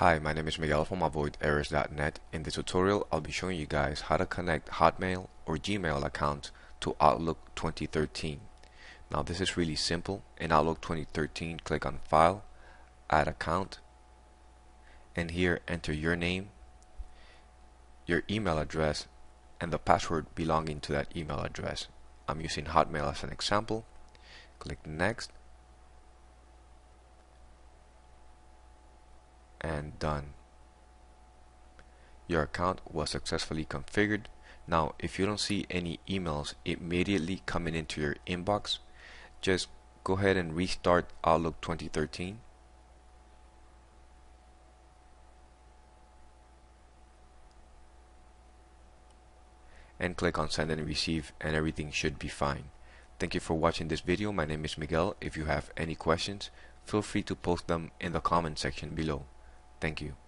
Hi, my name is Miguel from avoiderrors.net. In this tutorial, I'll be showing you guys how to connect Hotmail or Gmail account to Outlook 2013. Now this is really simple. In Outlook 2013, click on File, Add Account, and here enter your name, your email address, and the password belonging to that email address. I'm using Hotmail as an example. Click Next and done. Your account was successfully configured. Now, if you don't see any emails immediately coming into your inbox, just go ahead and restart Outlook 2013. and click on send and receive and everything should be fine. Thank you for watching this video. My name is Miguel. If you have any questions, feel free to post them in the comment section below. Thank you.